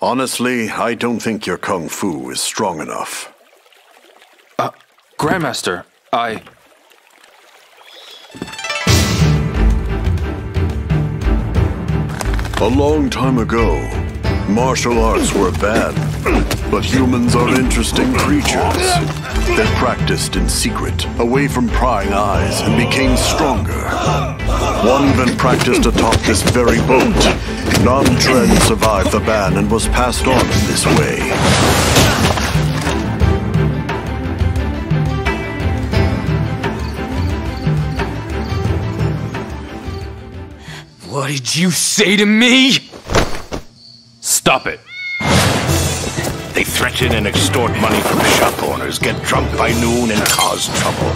Honestly, I don't think your kung fu is strong enough. Uh, Grandmaster, I. A long time ago, martial arts were bad, but humans are interesting creatures. They practiced in secret, away from prying eyes, and became stronger. One even practiced atop this very boat. Nam Tren survived the ban and was passed on in this way. What did you say to me? Stop it. They threaten and extort money from shop owners, get drunk by noon, and cause trouble.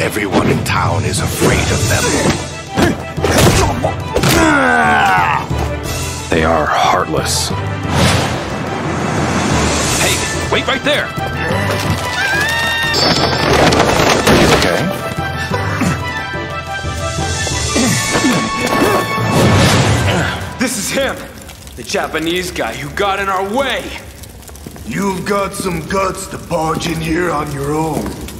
Everyone in town is afraid of them. They are heartless. Hey, wait right there! Are you okay? This is him! The Japanese guy who got in our way! You've got some guts to barge in here on your own.